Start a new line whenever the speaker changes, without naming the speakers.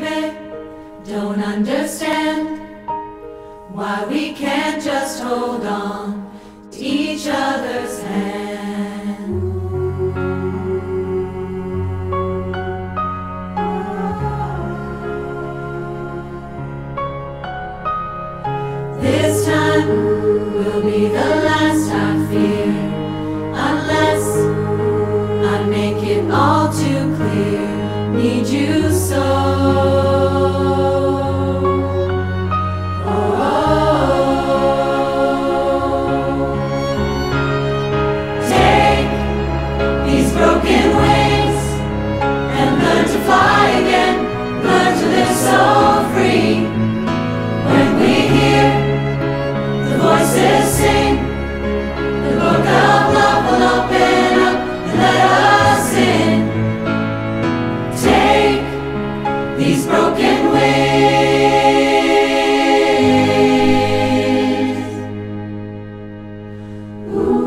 baby, don't understand why we can't just hold on to each other's hand. This time will be the last I fear, unless I make it all too. Need you so. these broken ways. Ooh.